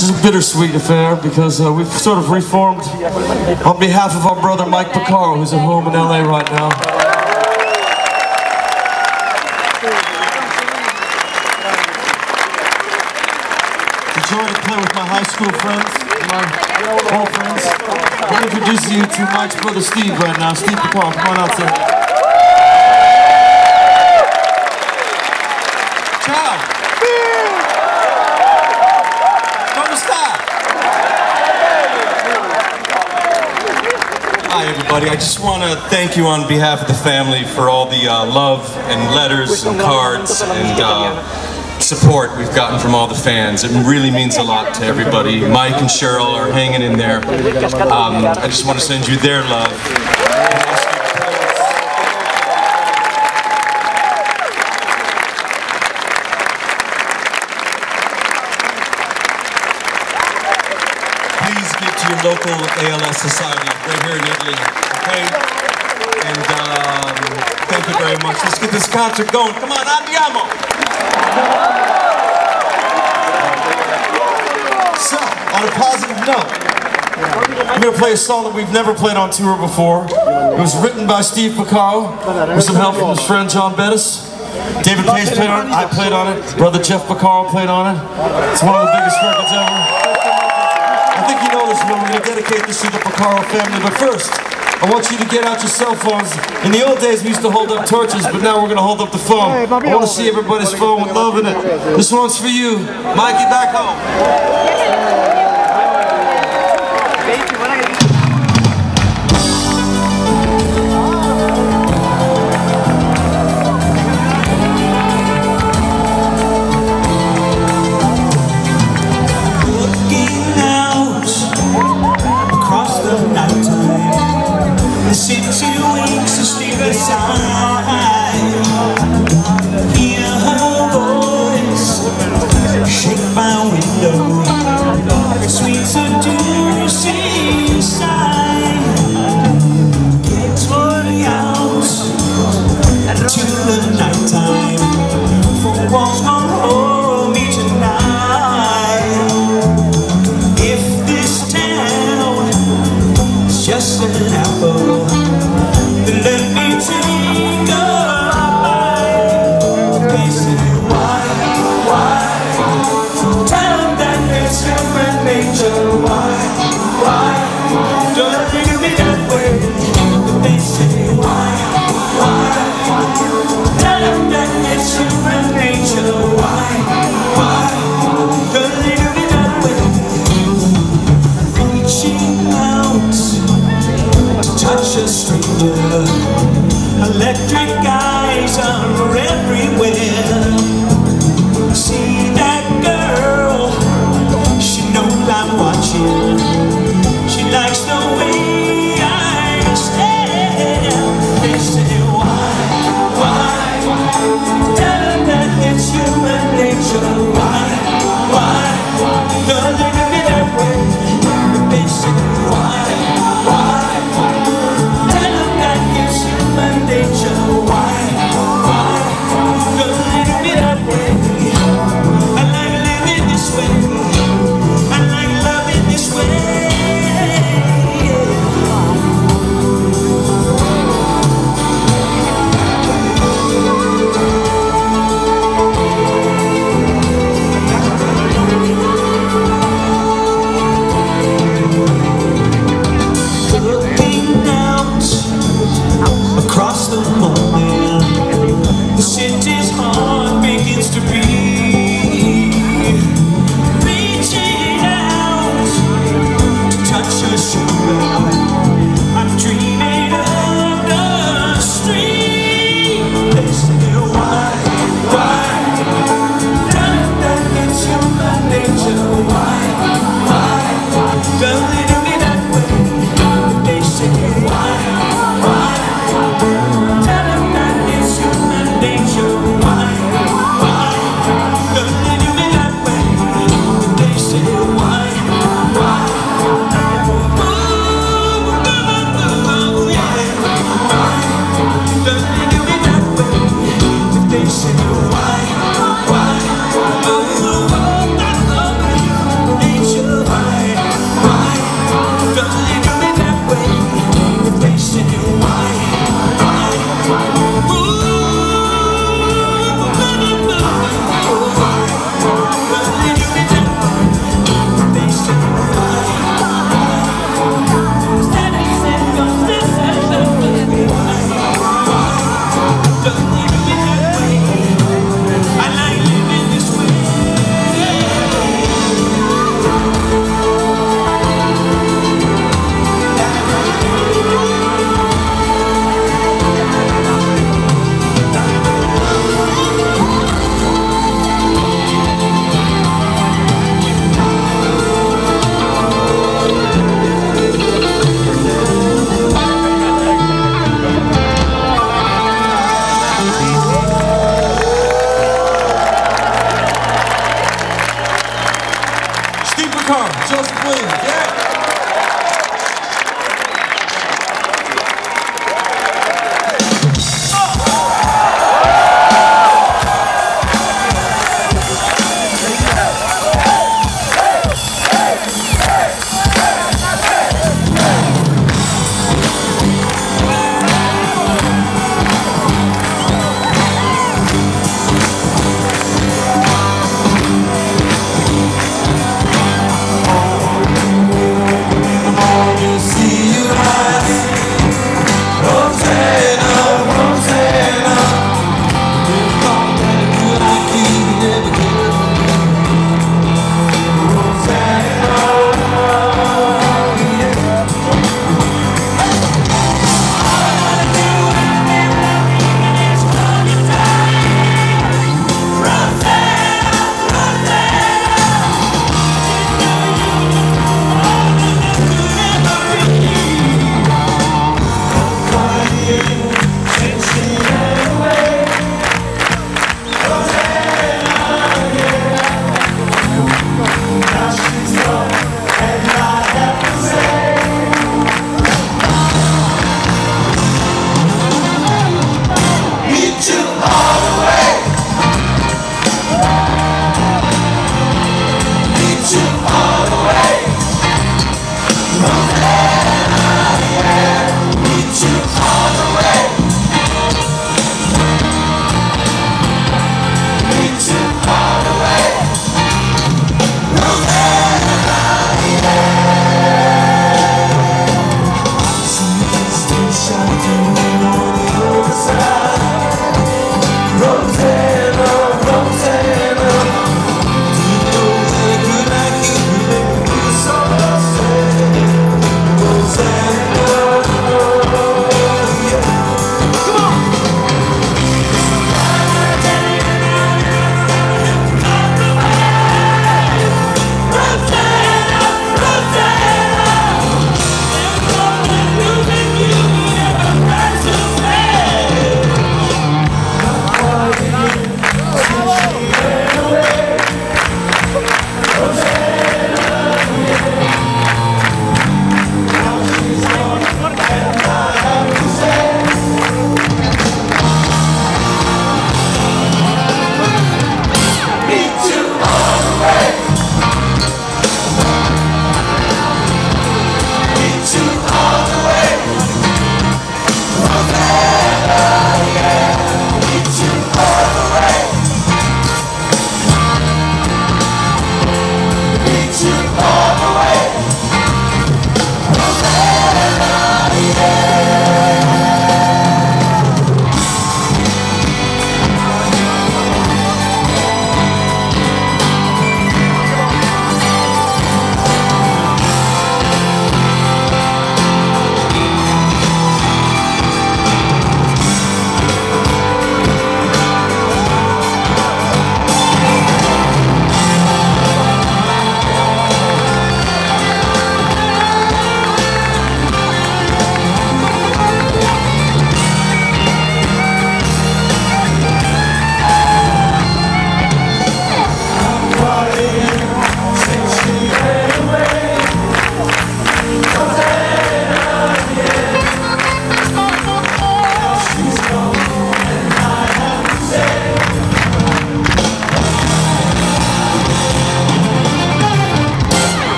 This is a bittersweet affair because uh, we've sort of reformed on behalf of our brother Mike Porcaro, who's at home in LA right now. It's a to play with my high school friends, my old friends. I'm introducing you to Mike's brother Steve right now. Steve Porcaro, come on out, sir. Everybody. I just want to thank you on behalf of the family for all the uh, love and letters and cards and uh, support we've gotten from all the fans. It really means a lot to everybody. Mike and Cheryl are hanging in there. Um, I just want to send you their love. This going. Come on, andiamo! So, on a positive note, I'm going to play a song that we've never played on tour before. It was written by Steve Porcaro with some help from his friend John Bettis. David Paich played on it, I played on it, brother Jeff Porcaro played on it. It's one of the biggest records ever. I think you know this one. We're going to dedicate this to the Porcaro family, but first, I want you to get out your cell phones. In the old days, we used to hold up torches, but now we're going to hold up the phone. I want to oh, see everybody's oh, phone with love in it. This one's for you, Mikey back home. Shake my window, sweet seducing sigh.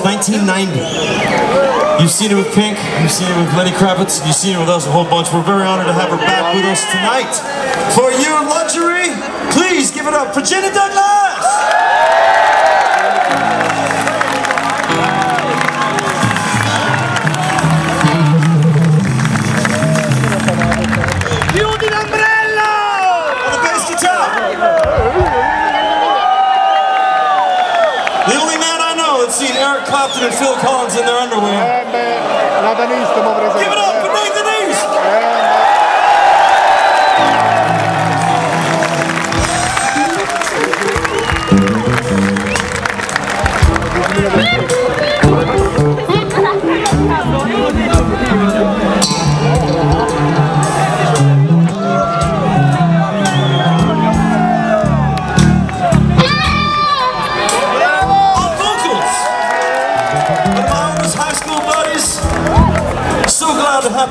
Since 1990. You've seen her with Pink, you've seen her with Lenny Kravitz, you've seen her with us a whole bunch. We're very honored to have her back with us tonight. For your luxury, please give it up for Douglas! And Phil Collins in their underwear. Eh beh, l'adanissimo per esempio. Give it up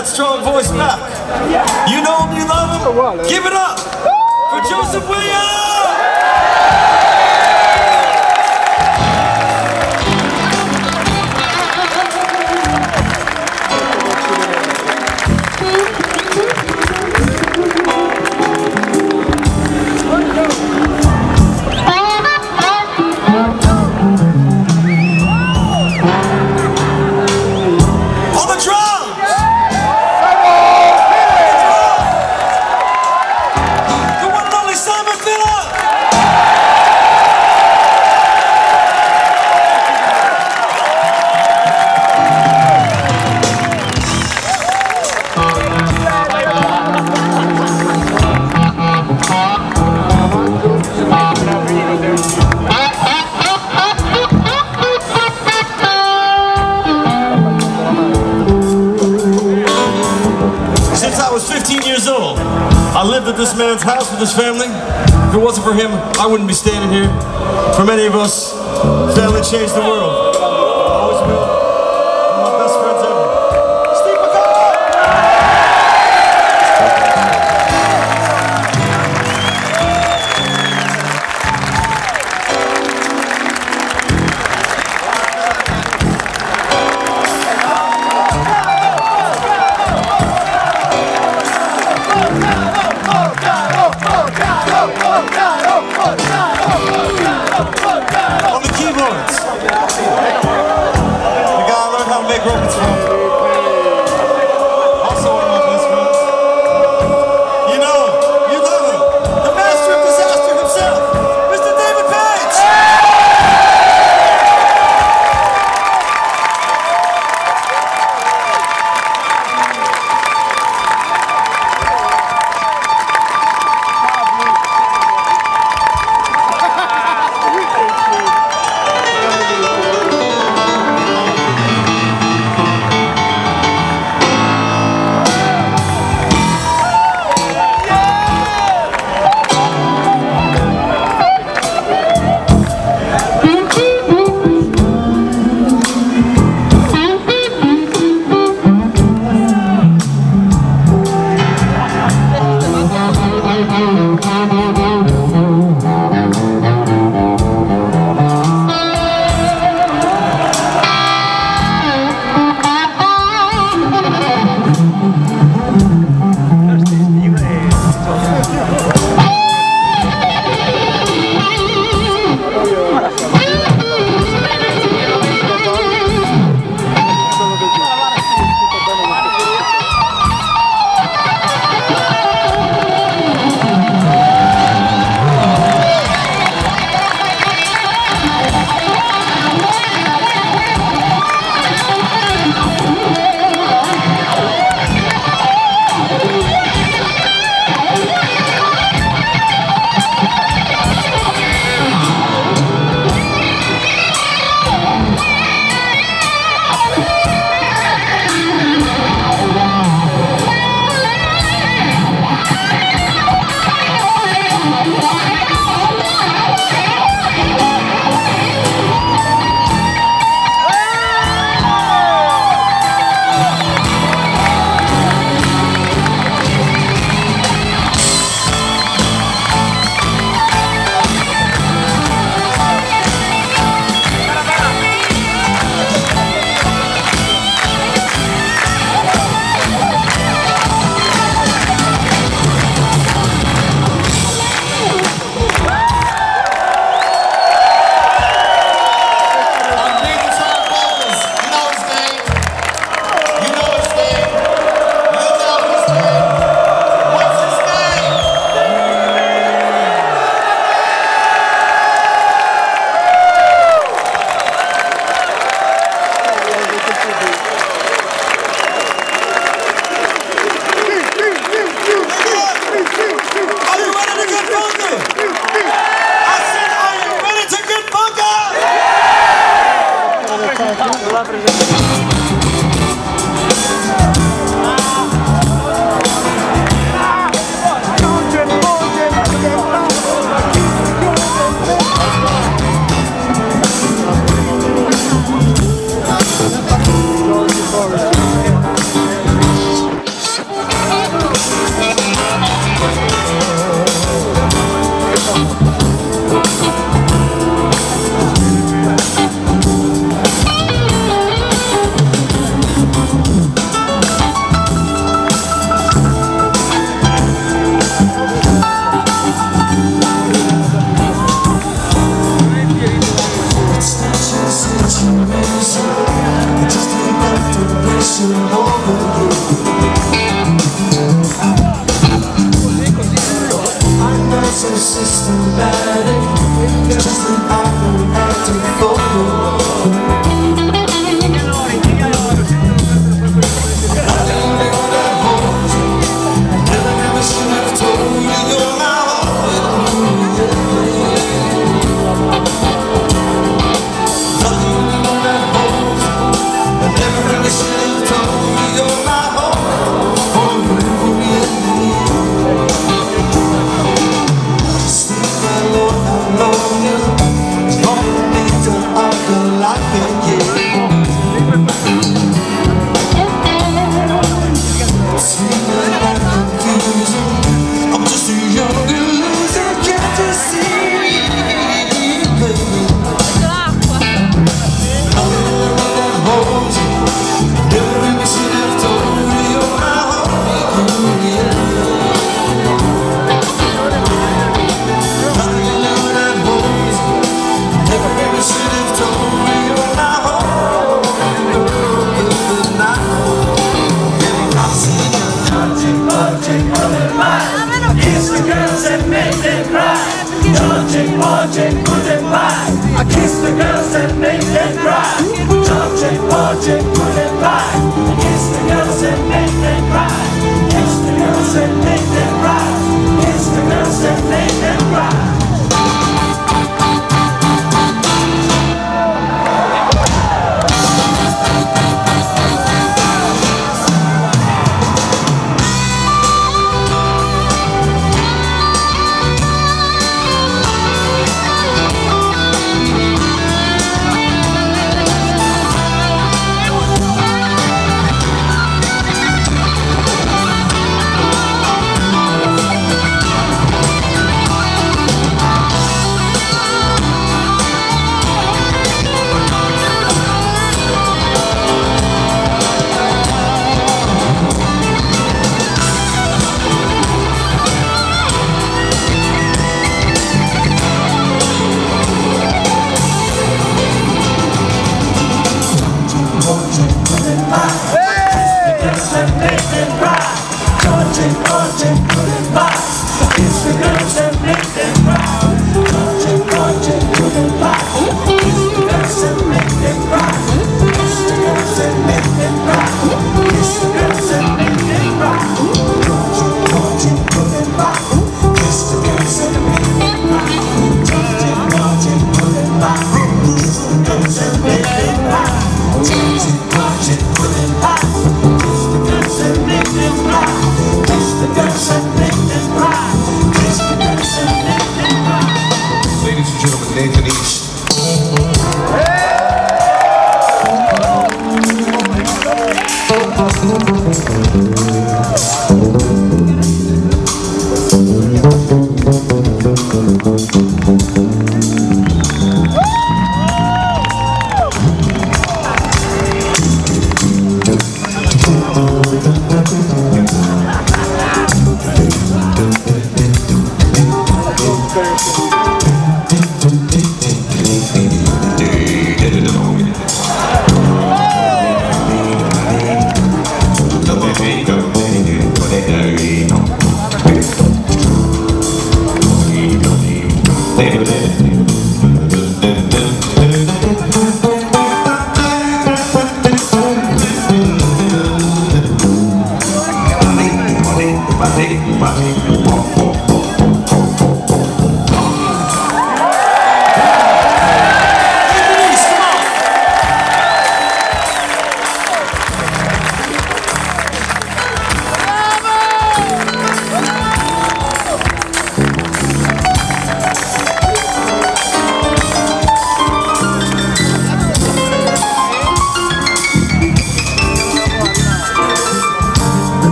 that strong voice back. You know him, you love him. Give it up for Joseph Williams! House with his family. If it wasn't for him, I wouldn't be standing here. For many of us, family changed the world.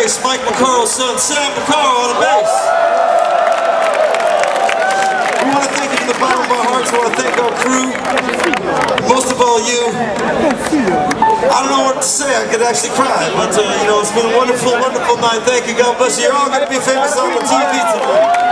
Bass, Mike Porcaro's son, Sam Porcaro on the bass. We want to thank you from the bottom of our hearts. We want to thank our crew. Most of all, you. I don't know what to say. I could actually cry. But, uh, you know, it's been a wonderful, wonderful night. Thank you. God bless you. You're all going to be famous on the TV tonight.